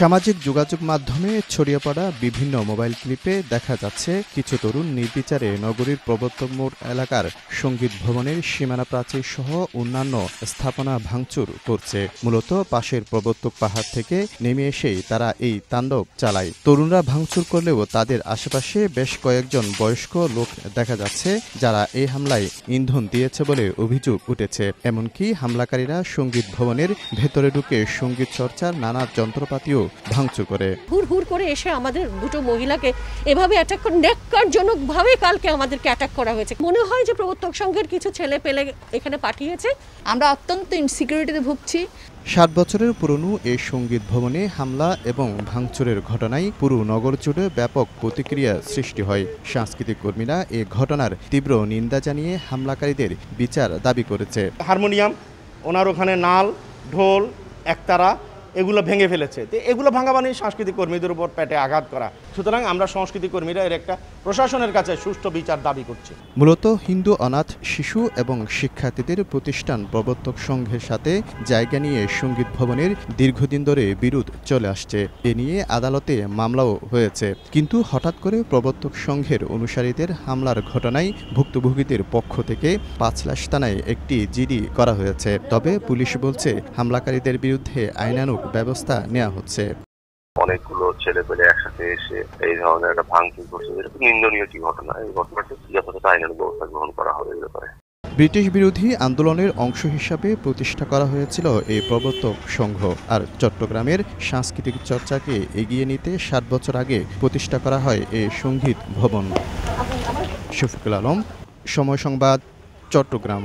সামাজিক যোগাযোগ মাধ্যমে ছড়িয়ে পড়া বিভিন্ন মোবাইল ক্লিপে দেখা যাচ্ছে কিছু তরুণ নির্বিচারে নগরীর প্রবর্তক মোড় এলাকার সংগীত ভবনের সীমানা প্রাচীর সহ অন্যান্য স্থাপনা ভাঙচুর করছে। মূলত পাশের প্রবর্তক পাহাড় থেকে নেমে এসেই তারা এই তাণ্ডব চালায়। তরুণরা ভাঙচুর করলেও তাদের আশেপাশে বেশ কয়েকজন বয়স্ক লোক দেখা যাচ্ছে যারা এই হামলায় ইন্ধন দিয়েছে বলে অভিযোগ উঠেছে। এমনকি হামলাকারীরা সংগীত ভবনের ভেতরে ঢুকে সংগীত চর্চার নানা যন্ত্রপাতিও ভাঙচুর করে। হুড় হুড় করে এসে আমাদের দুটো মহিলাকে এভাবে অ্যাটাক করে ন্যাক্কারজনকভাবে কালকে আমাদেরকে অ্যাটাক করা হয়েছে। মনে হয় যে প্রবর্তক সংঘের কিছু ছেলে পেলে এখানে পাঠিয়েছে। আমরা অত্যন্ত ইনসিকিউরিটিতে ভুগছি। সাত বছরের পুরনো এই সংগীত ভবনে হামলা এবং ভাঙচুরের ঘটনায় পুরো নগর জুড়ে ব্যাপক প্রতিক্রিয়া সৃষ্টি হয়। সাংস্কৃতিক কর্মীরা এ ঘটনার তীব্র নিন্দা জানিয়ে হামলাকারীদের বিচার দাবি করেছে। হারমোনিয়াম ওনার ওখানে নাল ঢোল একতারা এগুলো ভেঙে ফেলেছে। তো এগুলো ভাঙা মানে সাংস্কৃতিক কর্মীদের উপর পেটে আঘাত করা। সুতরাং আমরা সংস্কৃতি কর্মীরা এর একটা প্রশাসনের কাছে সুষ্ঠু বিচার দাবি করছি। মূলত হিন্দু অনাথ, শিশু এবং শিক্ষার্থীদের প্রতিষ্ঠান প্রবর্তক সংঘের সাথে জায়গা নিয়ে সংগীত ভবনের দীর্ঘদিন ধরে বিরোধ চলে আসছে। এ নিয়ে আদালতে মামলাও হয়েছে। কিন্তু হঠাৎ করে প্রবর্তক সংঘের অনুসারীদের হামলার ঘটনায় ভুক্তভোগীদের পক্ষ থেকে পাঁচলাশ থানায় একটি জিডি করা হয়েছে। তবে পুলিশ বলছে, হামলাকারীদের বিরুদ্ধে আইনানুগ ব্যবস্থা নেওয়া হচ্ছে। অনেকগুলো ছেলে পেলে একসাথে এসে এই ধরনের একটা ভাঙচুর করছে। খুব নিন্দনীয় একটি ঘটনা। এই ঘটনাটি যথাযথ আইনের ব্যবস্থা গ্রহণ করা হবে এই ব্যাপারে। ব্রিটিশ বিরোধী আন্দোলনের অংশ হিসাবে প্রতিষ্ঠা করা হয়েছিল এই প্রবর্তক সংঘ, আর চট্টগ্রামের সাংস্কৃতিক চর্চাকে এগিয়ে নিতে সাত বছর আগে প্রতিষ্ঠা করা হয় এই সংগীত ভবন। শফিকুল আলম, সময় সংবাদ, চট্টগ্রাম।